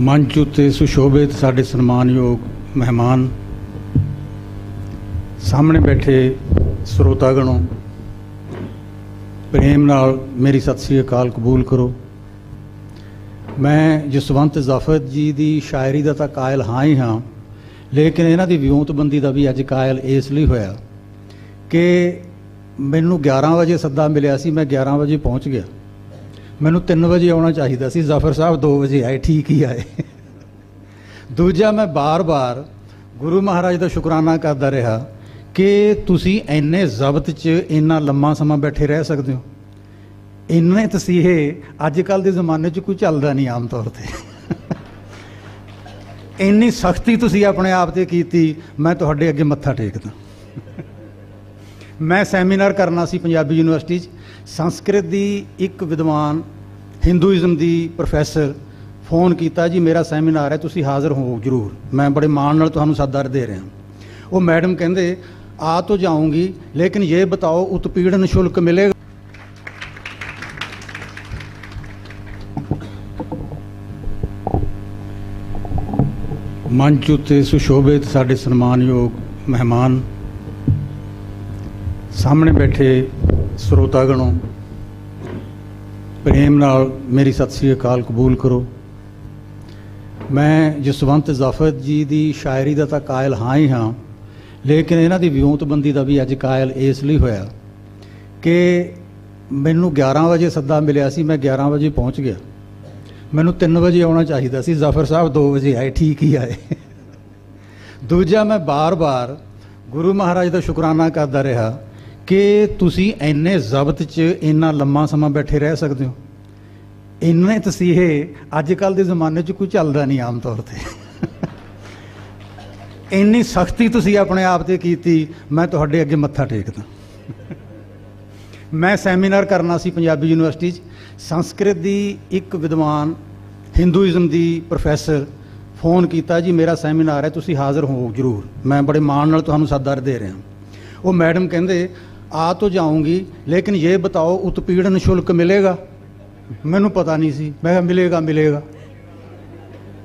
ਮੰਚ ਉੱਤੇ ਸੁਸ਼ੋਭਿਤ ਸਾਡੇ ਸਨਮਾਨਯੋਗ ਮਹਿਮਾਨ, ਸਾਹਮਣੇ ਬੈਠੇ ਸਰੋਤਾਗਣੋ, ਪ੍ਰੇਮ ਨਾਲ ਮੇਰੀ ਸਤਿ ਸ੍ਰੀ ਅਕਾਲ ਕਬੂਲ ਕਰੋ। ਮੈਂ ਜਸਵੰਤ ਜ਼ਾਫਰ ਜੀ ਦੀ ਸ਼ਾਇਰੀ ਦਾ ਤਾਂ ਕਾਇਲ ਹਾਂ ਹੀ ਹਾਂ, ਲੇਕਿਨ ਇਹਨਾਂ ਦੀ ਵਿਉਂਤਬੰਦੀ ਦਾ ਵੀ ਅੱਜ ਕਾਇਲ ਇਸ ਲਈ ਹੋਇਆ ਕਿ ਮੈਨੂੰ 11 ਵਜੇ ਸੱਦਾ ਮਿਲਿਆ ਸੀ, ਮੈਂ 11 ਵਜੇ ਪਹੁੰਚ ਗਿਆ। ਮੈਨੂੰ 3 ਵਜੇ ਆਉਣਾ ਚਾਹੀਦਾ ਸੀ। ਜ਼ਾਫਰ ਸਾਹਿਬ 2 ਵਜੇ ਆਏ, ਠੀਕ ਹੀ ਆਏ। ਦੂਜਾ ਮੈਂ ਬਾਰ-ਬਾਰ ਗੁਰੂ ਮਹਾਰਾਜ ਦਾ ਸ਼ੁਕਰਾਨਾ ਕਰਦਾ ਰਿਹਾ ਕਿ ਤੁਸੀਂ ਇੰਨੇ ਜ਼ਬਤ 'ਚ ਇੰਨਾ ਲੰਮਾ ਸਮਾਂ ਬੈਠੇ ਰਹਿ ਸਕਦੇ ਹੋ। ਇੰਨੇ ਤਸੀਹੇ ਅੱਜ ਕੱਲ ਦੇ ਜ਼ਮਾਨੇ 'ਚ ਕੋਈ ਚੱਲਦਾ ਨਹੀਂ ਆਮ ਤੌਰ ਤੇ। ਇੰਨੀ ਸਖਤੀ ਤੁਸੀਂ ਆਪਣੇ ਆਪ ਤੇ ਕੀਤੀ, ਮੈਂ ਤੁਹਾਡੇ ਅੱਗੇ ਮੱਥਾ ਟੇਕਦਾ। ਮੈਂ ਸੈਮੀਨਾਰ ਕਰਨਾ ਸੀ ਪੰਜਾਬੀ ਯੂਨੀਵਰਸਿਟੀ 'ਚ। ਸੰਸਕ੍ਰਿਤ ਦੀ ਇੱਕ ਵਿਦਵਾਨ ਹਿੰਦੂਇਜ਼ਮ ਦੀ ਪ੍ਰੋਫੈਸਰ ਫੋਨ ਕੀਤਾ, ਜੀ, ਮੇਰਾ ਸੈਮੀਨਾਰ ਹੈ, ਤੁਸੀਂ ਹਾਜ਼ਰ ਹੋ ਜਰੂਰ। ਮੈਂ ਬੜੇ ਮਾਣ ਨਾਲ ਤੁਹਾਨੂੰ ਸੱਦਾ ਦੇ ਰਿਹਾ ਉਹ ਮੈਡਮ ਕਹਿੰਦੇ, ਆ ਤਾਂ ਜਾਊਂਗੀ, ਲੇਕਿਨ ਇਹ ਬਤਾਓ, ਉਤਪੀੜਨ ਸ਼ੁਲਕ ਮਿਲੇਗਾ? ਮੰਚ ਉੱਤੇ ਸੁਸ਼ੋਭਿਤ ਸਾਡੇ ਸਨਮਾਨਯੋਗ ਮਹਿਮਾਨ, ਸਾਹਮਣੇ ਬੈਠੇ ਸਰੋਤਾਗਣੋ ਪ੍ਰੇਮ ਨਾਲ ਮੇਰੀ ਸਤਿ ਸ੍ਰੀ ਅਕਾਲ ਕਬੂਲ ਕਰੋ। ਮੈਂ ਜਸਵੰਤ ਜ਼ਾਫਰ ਜੀ ਦੀ ਸ਼ਾਇਰੀ ਦਾ ਤਾਂ ਕਾਇਲ ਹਾਂ ਹੀ ਹਾਂ, ਲੇਕਿਨ ਇਹਨਾਂ ਦੀ ਵਿਉਂਤਬੰਦੀ ਦਾ ਵੀ ਅੱਜ ਕਾਇਲ ਇਸ ਲਈ ਹੋਇਆ ਕਿ ਮੈਨੂੰ 11 ਵਜੇ ਸੱਦਾ ਮਿਲਿਆ ਸੀ, ਮੈਂ 11 ਵਜੇ ਪਹੁੰਚ ਗਿਆ। ਮੈਨੂੰ 3 ਵਜੇ ਆਉਣਾ ਚਾਹੀਦਾ ਸੀ, ਜ਼ਾਫਰ ਸਾਹਿਬ 2 ਵਜੇ ਆਏ, ਠੀਕ ਹੀ ਆਏ। ਦੂਜਾ ਮੈਂ ਬਾਰ-ਬਾਰ ਗੁਰੂ ਮਹਾਰਾਜ ਦਾ ਸ਼ੁਕਰਾਨਾ ਕਰਦਾ ਰਿਹਾ ਕਿ ਤੁਸੀਂ ਇੰਨੇ ਜ਼ਬਤ 'ਚ ਇੰਨਾ ਲੰਮਾ ਸਮਾਂ ਬੈਠੇ ਰਹਿ ਸਕਦੇ ਹੋ? ਇੰਨੇ ਤਸੀਹੇ ਅੱਜ ਕੱਲ ਦੇ ਜ਼ਮਾਨੇ 'ਚ ਕੋਈ ਚੱਲਦਾ ਨਹੀਂ ਆਮ ਤੌਰ ਤੇ। ਇੰਨੀ ਸਖਤੀ ਤੁਸੀਂ ਆਪਣੇ ਆਪ ਤੇ ਕੀਤੀ, ਮੈਂ ਤੁਹਾਡੇ ਅੱਗੇ ਮੱਥਾ ਟੇਕਦਾ। ਮੈਂ ਸੈਮੀਨਾਰ ਕਰਨਾ ਸੀ ਪੰਜਾਬੀ ਯੂਨੀਵਰਸਿਟੀ 'ਚ। ਸੰਸਕ੍ਰਿਤ ਦੀ ਇੱਕ ਵਿਦਵਾਨ ਹਿੰਦੂਇਜ਼ਮ ਦੀ ਪ੍ਰੋਫੈਸਰ ਫੋਨ ਕੀਤਾ, ਜੀ, ਮੇਰਾ ਸੈਮੀਨਾਰ ਹੈ, ਤੁਸੀਂ ਹਾਜ਼ਰ ਹੋ ਜਰੂਰ। ਮੈਂ ਬੜੇ ਮਾਣ ਨਾਲ ਤੁਹਾਨੂੰ ਸੱਦਾ ਦੇ ਰਿਹਾ ਉਹ ਮੈਡਮ ਕਹਿੰਦੇ ਆ ਤਾਂ ਜਾਊਂਗੀ, ਲੇਕਿਨ ਇਹ ਬਤਾਓ ਉਤਪੀੜਨ ਸ਼ੁਲਕ ਮਿਲੇਗਾ? ਮੈਨੂੰ ਪਤਾ ਨਹੀਂ ਸੀ। ਮੈਂ ਕਿਹਾ, ਮਿਲੇਗਾ ਮਿਲੇਗਾ।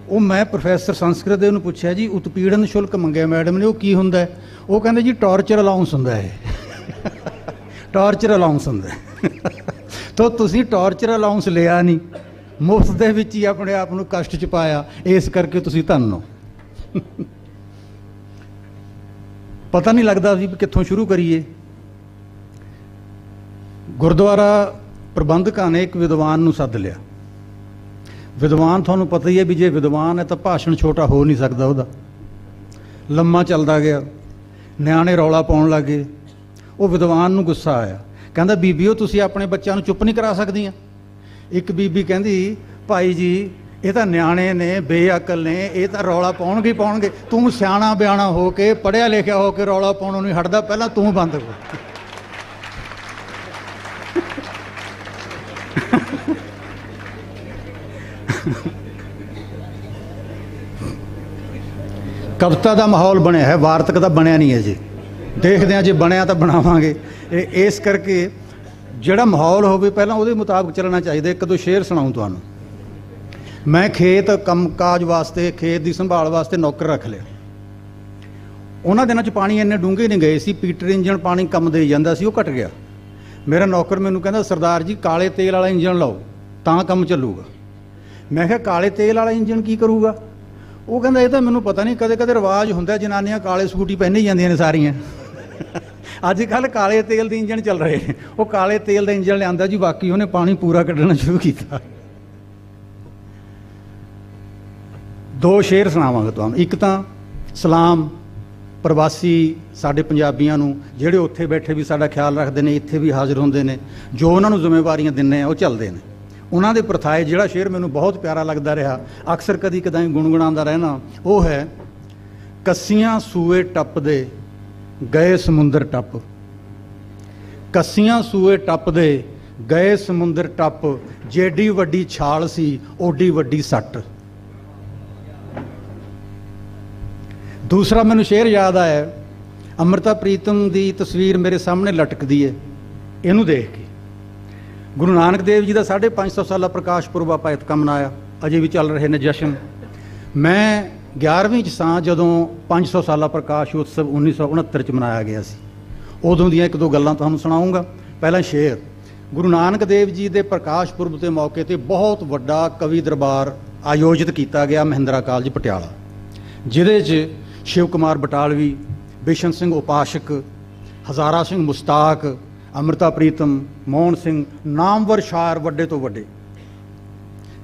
ਉਹ ਮੈਂ ਪ੍ਰੋਫੈਸਰ ਸੰਸਕ੍ਰਿਤ ਦੇ ਨੂੰ ਪੁੱਛਿਆ, ਜੀ ਉਤਪੀੜਨ ਸ਼ੁਲਕ ਮੰਗਿਆ ਮੈਡਮ ਨੇ, ਉਹ ਕੀ ਹੁੰਦਾ ਹੈ? ਉਹ ਕਹਿੰਦੇ, ਜੀ ਟਾਰਚਰ ਅਲਾਉਂਸ ਹੁੰਦਾ ਹੈ। ਟਾਰਚਰ ਅਲਾਉਂਸ ਹੁੰਦਾ ਤਾਂ ਤੁਸੀਂ ਟਾਰਚਰ ਅਲਾਉਂਸ ਲਿਆ ਨਹੀਂ। ਮੁਫਤ ਦੇ ਵਿੱਚ ਹੀ ਆਪਣੇ ਆਪ ਨੂੰ ਕਸ਼ਟ ਚ ਪਾਇਆ। ਇਸ ਕਰਕੇ ਤੁਸੀਂ ਧੰਨ ਹੋ। ਪਤਾ ਨਹੀਂ ਲੱਗਦਾ ਸੀ ਵੀ ਕਿੱਥੋਂ ਸ਼ੁਰੂ ਕਰੀਏ। ਗੁਰਦੁਆਰਾ ਪ੍ਰਬੰਧਕਾਂ ਨੇ ਇੱਕ ਵਿਦਵਾਨ ਨੂੰ ਸੱਦ ਲਿਆ। ਵਿਦਵਾਨ ਤੁਹਾਨੂੰ ਪਤਾ ਹੀ ਹੈ ਵੀ ਜੇ ਵਿਦਵਾਨ ਹੈ ਤਾਂ ਭਾਸ਼ਣ ਛੋਟਾ ਹੋ ਨਹੀਂ ਸਕਦਾ ਉਹਦਾ। ਲੰਮਾ ਚੱਲਦਾ ਗਿਆ। ਨਿਆਣੇ ਰੌਲਾ ਪਾਉਣ ਲੱਗੇ ਉਹ ਵਿਦਵਾਨ ਨੂੰ ਗੁੱਸਾ ਆਇਆ। ਕਹਿੰਦਾ, ਬੀਬੀਓ, ਤੁਸੀਂ ਆਪਣੇ ਬੱਚਿਆਂ ਨੂੰ ਚੁੱਪ ਨਹੀਂ ਕਰਾ ਸਕਦੀਆਂ? ਇੱਕ ਬੀਬੀ ਕਹਿੰਦੀ, ਭਾਈ ਜੀ, ਇਹ ਤਾਂ ਨਿਆਣੇ ਨੇ, ਬੇਅਕਲ ਨੇ, ਇਹ ਤਾਂ ਰੌਲਾ ਪਾਉਣਗੇ ਪਾਉਣਗੇ। ਤੂੰ ਸਿਆਣਾ ਬਿਆਣਾ ਹੋ ਕੇ ਪੜਿਆ ਲਿਖਿਆ ਹੋ ਕੇ ਰੌਲਾ ਪਾਉਣੋਂ ਨਹੀਂ ਹਟਦਾ, ਪਹਿਲਾਂ ਤੂੰ ਬੰਦ ਕਰ। ਕਵਿਤਾ ਦਾ ਮਾਹੌਲ ਬਣਿਆ ਹੈ, ਵਾਰਤਕ ਦਾ ਬਣਿਆ ਨਹੀਂ ਹੈ ਜੀ। ਦੇਖਦੇ ਹਾਂ, ਜੇ ਬਣਿਆ ਤਾਂ ਬਣਾਵਾਂਗੇ। ਇਹ, ਇਸ ਕਰਕੇ ਜਿਹੜਾ ਮਾਹੌਲ ਹੋਵੇ, ਪਹਿਲਾਂ ਉਹਦੇ ਮੁਤਾਬਕ ਚੱਲਣਾ ਚਾਹੀਦਾ। ਇੱਕ ਦੋ ਸ਼ੇਰ ਸੁਣਾਉਂ ਤੁਹਾਨੂੰ। ਮੈਂ ਖੇਤ ਕੰਮਕਾਜ ਵਾਸਤੇ, ਖੇਤ ਦੀ ਸੰਭਾਲ ਵਾਸਤੇ ਨੌਕਰ ਰੱਖ ਲਿਆ। ਉਹਨਾਂ ਦਿਨਾਂ 'ਚ ਪਾਣੀ ਇੰਨੇ ਡੂੰਘੇ ਨਹੀਂ ਗਏ ਸੀ। ਪੀਟਰ ਇੰਜਣ ਪਾਣੀ ਕੰਮ ਦੇ ਜਾਂਦਾ ਸੀ, ਉਹ ਘਟ ਗਿਆ। ਮੇਰਾ ਨੌਕਰ ਮੈਨੂੰ ਕਹਿੰਦਾ, ਸਰਦਾਰ ਜੀ, ਕਾਲੇ ਤੇਲ ਵਾਲਾ ਇੰਜਣ ਲਾਓ, ਤਾਂ ਕੰਮ ਚੱਲੂਗਾ। ਮੈਂ ਕਿਹਾ, ਕਾਲੇ ਤੇਲ ਵਾਲਾ ਇੰਜਨ ਕੀ ਕਰੂਗਾ? ਉਹ ਕਹਿੰਦਾ, ਇਹ ਤਾਂ ਮੈਨੂੰ ਪਤਾ ਨਹੀਂ ਕਦੇ ਕਦੇ ਰਿਵਾਜ ਹੁੰਦਾ ਜਨਾਨੀਆਂ ਕਾਲੇ ਸਕੂਟੀ ਹੀ ਪਹਿਨੇ ਜਾਂਦੀਆਂ ਨੇ ਸਾਰੀਆਂ। ਅੱਜ ਕੱਲ ਕਾਲੇ ਤੇਲ ਦੇ ਇੰਜਨ ਚੱਲ ਰਹੇ ਨੇ। ਉਹ ਕਾਲੇ ਤੇਲ ਦਾ ਇੰਜਨ ਲਿਆਂਦਾ ਜੀ, ਬਾਕੀ ਉਹਨੇ ਪਾਣੀ ਪੂਰਾ ਕੱਢਣਾ ਸ਼ੁਰੂ ਕੀਤਾ। ਦੋ ਸ਼ੇਰ ਸੁਣਾਵਾਂਗਾ ਤੁਹਾਨੂੰ। ਇੱਕ ਤਾਂ ਸਲਾਮ ਪ੍ਰਵਾਸੀ ਸਾਡੇ ਪੰਜਾਬੀਆਂ ਨੂੰ, ਜਿਹੜੇ ਉੱਥੇ ਬੈਠੇ ਵੀ ਸਾਡਾ ਖਿਆਲ ਰੱਖਦੇ ਨੇ, ਇੱਥੇ ਵੀ ਹਾਜ਼ਰ ਹੁੰਦੇ ਨੇ, ਜੋ ਉਹਨਾਂ ਨੂੰ ਜ਼ਿੰਮੇਵਾਰੀਆਂ ਦਿੰਨੇ ਆ, ਉਹ ਚੱਲਦੇ ਨੇ। ਉਹਨਾਂ ਦੇ ਪ੍ਰਥਾਏ ਜਿਹੜਾ ਸ਼ੇਰ ਮੈਨੂੰ ਬਹੁਤ ਪਿਆਰਾ ਲੱਗਦਾ ਰਿਹਾ, ਅਕਸਰ ਕਦੀ ਕਦਾਈ ਗੁੰਗਣਾਉਂਦਾ ਰਹਿਣਾ, ਉਹ ਹੈ, ਕੱਸੀਆਂ ਸੂਏ ਟੱਪਦੇ, ਗਏ ਸਮੁੰਦਰ ਟੱਪ। ਕੱਸੀਆਂ ਸੂਏ ਟੱਪਦੇ, ਗਏ ਸਮੁੰਦਰ ਟੱਪ, ਜੇਡੀ ਵੱਡੀ ਛਾਲ ਸੀ, ਓਡੀ ਵੱਡੀ ਸੱਟ। ਦੂਸਰਾ ਮੈਨੂੰ ਸ਼ੇਰ ਯਾਦ ਆਇਆ, ਅਮਰਤਾ ਪ੍ਰੀਤਮ ਦੀ ਤਸਵੀਰ ਮੇਰੇ ਸਾਹਮਣੇ ਲਟਕਦੀ ਹੈ ਇਹਨੂੰ ਦੇਖ ਕੇ। ਗੁਰੂ ਨਾਨਕ ਦੇਵ ਜੀ ਦਾ 550 ਸਾਲਾ ਪ੍ਰਕਾਸ਼ ਪੁਰਬ ਆਪਾਂ ਇਤਕਾ ਮਨਾਇਆ। ਅਜੇ ਵੀ ਚੱਲ ਰਹੇ ਨੇ ਜਸ਼ਨ। ਮੈਂ 11ਵੀਂ ਚ ਸਾਂ ਜਦੋਂ 500 ਸਾਲਾ ਪ੍ਰਕਾਸ਼ ਉਤਸਵ 1969 ਚ ਮਨਾਇਆ ਗਿਆ ਸੀ। ਉਦੋਂ ਦੀਆਂ ਇੱਕ ਦੋ ਗੱਲਾਂ ਤੁਹਾਨੂੰ ਸੁਣਾਉਂਗਾ। ਪਹਿਲਾਂ ਸ਼ੇਰ। ਗੁਰੂ ਨਾਨਕ ਦੇਵ ਜੀ ਦੇ ਪ੍ਰਕਾਸ਼ ਪੁਰਬ ਦੇ ਮੌਕੇ ਤੇ ਬਹੁਤ ਵੱਡਾ ਕਵੀ ਦਰਬਾਰ ਆਯੋਜਿਤ ਕੀਤਾ ਗਿਆ ਮਹਿੰਦਰਾ ਕਾਲਜ ਪਟਿਆਲਾ, ਜਿਹਦੇ 'ਚ ਸ਼ਿਵ ਕੁਮਾਰ ਬਟਾਲਵੀ, ਬਿਸ਼ਨ ਸਿੰਘ ਉਪਾਸ਼ਕ, ਹਜ਼ਾਰਾ ਸਿੰਘ ਮੁਸਤਾਕ ਅੰਮ੍ਰਿਤਾ ਪ੍ਰੀਤਮ, ਮੋਹਨ ਸਿੰਘ, ਨਾਮਵਰ ਸ਼ਾਇਰ ਵੱਡੇ ਤੋਂ ਵੱਡੇ।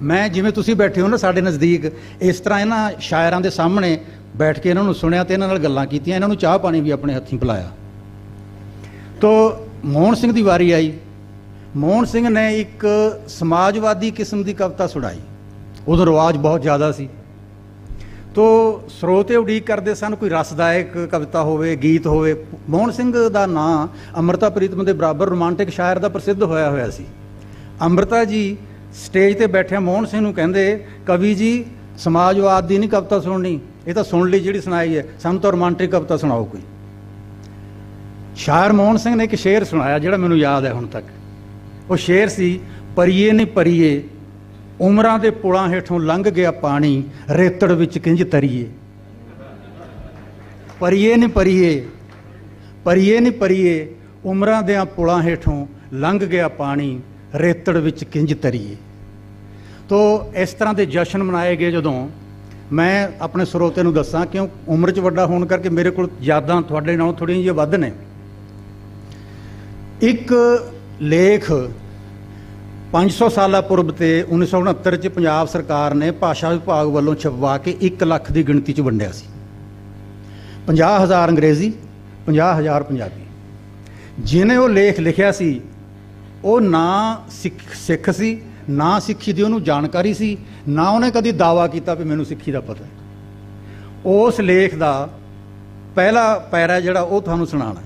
ਮੈਂ ਜਿਵੇਂ ਤੁਸੀਂ ਬੈਠੇ ਹੋ ਨਾ ਸਾਡੇ ਨਜ਼ਦੀਕ, ਇਸ ਤਰ੍ਹਾਂ ਇਹਨਾਂ ਸ਼ਾਇਰਾਂ ਦੇ ਸਾਹਮਣੇ ਬੈਠ ਕੇ ਇਹਨਾਂ ਨੂੰ ਸੁਣਿਆ ਤੇ ਇਹਨਾਂ ਨਾਲ ਗੱਲਾਂ ਕੀਤੀਆਂ, ਇਹਨਾਂ ਨੂੰ ਚਾਹ ਪਾਣੀ ਵੀ ਆਪਣੇ ਹੱਥੀਂ ਪਿਲਾਇਆ। ਤੋ ਮੋਹਨ ਸਿੰਘ ਦੀ ਵਾਰੀ ਆਈ। ਮੋਹਨ ਸਿੰਘ ਨੇ ਇੱਕ ਸਮਾਜਵਾਦੀ ਕਿਸਮ ਦੀ ਕਵਿਤਾ ਸੁਣਾਈ। ਉਦੋਂ ਰਿਵਾਜ ਬਹੁਤ ਜ਼ਿਆਦਾ ਸੀ। ਤੋ ਸਰੋਤੇ ਉਡੀਕ ਕਰਦੇ ਸਨ, ਕੋਈ ਰਸਦਾਇਕ ਕਵਿਤਾ ਹੋਵੇ, ਗੀਤ ਹੋਵੇ। ਮੋਹਨ ਸਿੰਘ ਦਾ ਨਾਂ ਅੰਮ੍ਰਿਤਾ ਪ੍ਰੀਤਮ ਦੇ ਬਰਾਬਰ ਰੋਮਾਂਟਿਕ ਸ਼ਾਇਰ ਦਾ ਪ੍ਰਸਿੱਧ ਹੋਇਆ ਹੋਇਆ ਸੀ। ਅੰਮ੍ਰਿਤਾ ਜੀ ਸਟੇਜ ਤੇ ਬੈਠੇ ਮੋਹਨ ਸਿੰਘ ਨੂੰ ਕਹਿੰਦੇ, ਕਵੀ ਜੀ ਸਮਾਜਵਾਦ ਦੀ ਨਹੀਂ ਕਵਿਤਾ ਸੁਣਨੀ। ਇਹ ਤਾਂ ਸੁਣ ਲਈ ਜਿਹੜੀ ਸੁਣਾਈ ਹੈ। ਸਾਨੂੰ ਤਾਂ ਰੋਮਾਂਟਿਕ ਕਵਿਤਾ ਸੁਣਾਓ ਕੋਈ। ਸ਼ਾਇਰ ਮੋਹਨ ਸਿੰਘ ਨੇ ਇੱਕ ਸ਼ੇਰ ਸੁਣਾਇਆ, ਜਿਹੜਾ ਮੈਨੂੰ ਯਾਦ ਹੈ ਹੁਣ ਤੱਕ। ਉਹ ਸ਼ੇਰ ਸੀ, ਪਰੀਏ ਨਹੀਂ ਪਰੀਏ ਉਮਰਾਂ ਦੇ ਪੁਲਾਂ ਹੇਠੋਂ ਲੰਘ ਗਿਆ ਪਾਣੀ, ਰੇਤੜ ਵਿੱਚ ਕਿੰਜ ਤਰੀਏ? ਪਰੀਏ ਨਹੀਂ ਪਰੀਏ ਪਰੀਏ ਨਹੀਂ ਪਰੀਏ, ਉਮਰਾਂ ਦੇ ਪੁਲਾਂ ਹੇਠੋਂ ਲੰਘ ਗਿਆ ਪਾਣੀ, ਰੇਤੜ ਵਿੱਚ ਕਿੰਜ ਤਰੀਏ? ਤੋ ਇਸ ਤਰ੍ਹਾਂ ਦੇ ਜਸ਼ਨ ਮਨਾਏ ਗਏ ਜਦੋਂ ਮੈਂ ਆਪਣੇ ਸਰੋਤੇ ਨੂੰ ਦੱਸਾਂ, ਕਿਉਂ ਉਮਰ 'ਚ ਵੱਡਾ ਹੋਣ ਕਰਕੇ ਮੇਰੇ ਕੋਲ ਯਾਦਾਂ ਤੁਹਾਡੇ ਨਾਲੋਂ ਥੋੜ੍ਹੀਆਂ ਜਿਹੀਆਂ ਵੱਧ ਨੇ। ਇੱਕ ਲੇਖ 500 ਸਾਲਾ ਪੁਰਬ ਤੇ 1969 ਚ ਪੰਜਾਬ ਸਰਕਾਰ ਨੇ ਭਾਸ਼ਾ ਵਿਭਾਗ ਵੱਲੋਂ ਛਪਵਾ ਕੇ 1 ਲੱਖ ਦੀ ਗਿਣਤੀ ਚ ਵੰਡਿਆ ਸੀ। 50000 ਅੰਗਰੇਜ਼ੀ 50000 ਪੰਜਾਬੀ। ਜਿਹਨੇ ਉਹ ਲੇਖ ਲਿਖਿਆ ਸੀ, ਉਹ ਨਾ ਸਿੱਖ ਸਿੱਖ ਸੀ, ਨਾ ਸਿੱਖੀ ਦੀ ਉਹਨੂੰ ਜਾਣਕਾਰੀ ਸੀ, ਨਾ ਉਹਨੇ ਕਦੀ ਦਾਵਾ ਕੀਤਾ ਵੀ ਮੈਨੂੰ ਸਿੱਖੀ ਦਾ ਪਤਾ ਹੈ। ਉਸ ਲੇਖ ਦਾ ਪਹਿਲਾ ਪੈਰਾ ਜਿਹੜਾ ਉਹ ਤੁਹਾਨੂੰ ਸੁਣਾਉਣਾ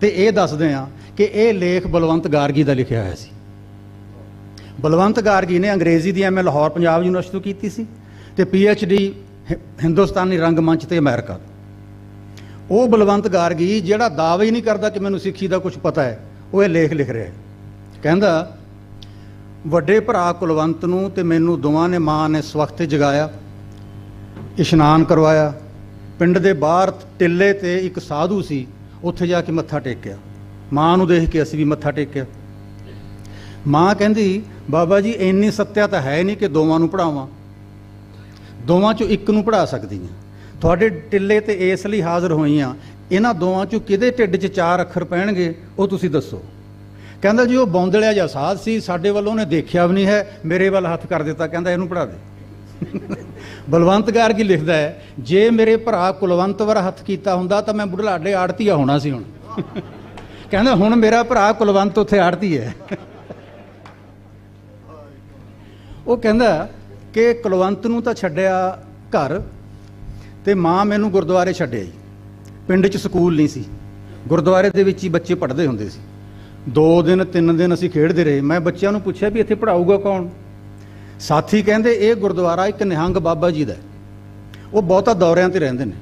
ਤੇ ਇਹ ਦੱਸਦੇ ਆ ਕਿ ਇਹ ਲੇਖ ਬਲਵੰਤ ਗਾਰਗੀ ਦਾ ਲਿਖਿਆ ਹੋਇਆ ਸੀ। ਬਲਵੰਤ ਗਾਰਗੀ ਨੇ ਅੰਗਰੇਜ਼ੀ ਦੀ ਐਮਏ ਲਾਹੌਰ ਪੰਜਾਬ ਯੂਨੀਵਰਸਿਟੀ ਤੋਂ ਕੀਤੀ ਸੀ ਤੇ ਡੀ ਹਿੰਦੁਸਤਾਨੀ ਰੰਗਮੰਚ ਤੇ ਅਮਰੀਕਾ ਉਹ ਬਲਵੰਤ ਗਾਰਗੀ, ਜਿਹੜਾ ਦਾਅਵਾ ਹੀ ਨਹੀਂ ਕਰਦਾ ਕਿ ਮੈਨੂੰ ਸਿੱਖੀ ਦਾ ਕੁਝ ਪਤਾ ਹੈ, ਉਹ ਇਹ ਲੇਖ ਲਿਖ ਰਿਹਾ ਹੈ। ਕਹਿੰਦਾ, ਵੱਡੇ ਭਰਾ ਕੁਲਵੰਤ ਨੂੰ ਤੇ ਮੈਨੂੰ ਦੋਵਾਂ ਨੇ ਮਾਂ ਨੇ ਸਵਖਤ ਜਗਾਇਆ, ਇਸ਼ਨਾਨ ਕਰਵਾਇਆ। ਪਿੰਡ ਦੇ ਬਾਹਰ ਟਿੱਲੇ ਤੇ ਇੱਕ ਸਾਧੂ ਸੀ, ਉੱਥੇ ਜਾ ਕੇ ਮੱਥਾ ਟੇਕਿਆ। ਮਾਂ ਨੂੰ ਦੇਖ ਕੇ ਅਸੀਂ ਵੀ ਮੱਥਾ ਟੇਕਿਆ। ਮਾਂ ਕਹਿੰਦੀ, ਬਾਬਾ ਜੀ, ਇੰਨੀ ਸੱਤਿਆ ਤਾਂ ਹੈ ਨਹੀਂ ਕਿ ਦੋਵਾਂ ਨੂੰ ਪੜਾਵਾਂ ਦੋਵਾਂ ਚੋਂ ਇੱਕ ਨੂੰ ਪੜਾ ਸਕਦੀ ਹਾਂ ਤੁਹਾਡੇ ਟਿੱਲੇ ਤੇ ਇਸ ਲਈ ਹਾਜ਼ਰ ਹੋਈਆਂ। ਇਹਨਾਂ ਦੋਵਾਂ ਚੋਂ ਕਿਹਦੇ ਢਿੱਡ 'ਚ ਚਾਰ ਅੱਖਰ ਪੈਣਗੇ, ਉਹ ਤੁਸੀਂ ਦੱਸੋ। ਕਹਿੰਦਾ ਜੀ, ਉਹ ਬੌਂਦਲਿਆ ਜਾਂ ਸਾਧ ਸੀ, ਸਾਡੇ ਵੱਲੋਂ ਉਹਨੇ ਦੇਖਿਆ ਵੀ ਨਹੀਂ ਹੈ, ਮੇਰੇ ਵੱਲ ਹੱਥ ਕਰ ਦਿੱਤਾ, ਕਹਿੰਦਾ ਇਹਨੂੰ ਪੜਾ ਦੇ। ਬਲਵੰਤ ਗਾਰਗੀ ਲਿਖਦਾ ਹੈ, ਜੇ ਮੇਰੇ ਭਰਾ ਕੁਲਵੰਤ ਵਰ ਹੱਥ ਕੀਤਾ ਹੁੰਦਾ ਤਾਂ ਮੈਂ ਬੁਢਲਾਡੇ ਆੜਤੀਆ ਹੋਣਾ ਸੀ ਹੁਣ। ਕਹਿੰਦਾ, ਹੁਣ ਮੇਰਾ ਭਰਾ ਕੁਲਵੰਤ ਉੱਥੇ ਆੜਤੀ ਹੈ। ਉਹ ਕਹਿੰਦਾ ਕਿ ਕੁਲਵੰਤ ਨੂੰ ਤਾਂ ਛੱਡਿਆ ਘਰ ਤੇ ਮਾਂ ਮੈਨੂੰ ਗੁਰਦੁਆਰੇ ਛੱਡਿਆ ਜੀ। ਪਿੰਡ 'ਚ ਸਕੂਲ ਨਹੀਂ ਸੀ। ਗੁਰਦੁਆਰੇ ਦੇ ਵਿੱਚ ਹੀ ਬੱਚੇ ਪੜ੍ਹਦੇ ਹੁੰਦੇ ਸੀ। ਦੋ ਦਿਨ, ਤਿੰਨ ਦਿਨ ਅਸੀਂ ਖੇਡਦੇ ਰਹੇ। ਮੈਂ ਬੱਚਿਆਂ ਨੂੰ ਪੁੱਛਿਆ ਵੀ ਇੱਥੇ ਪੜਾਊਗਾ ਕੌਣ? ਸਾਥੀ ਕਹਿੰਦੇ, ਇਹ ਗੁਰਦੁਆਰਾ ਇੱਕ ਨਿਹੰਗ ਬਾਬਾ ਜੀ ਦਾ ਉਹ ਬਹੁਤਾ ਦੌਰਿਆਂ ਤੇ ਰਹਿੰਦੇ ਨੇ।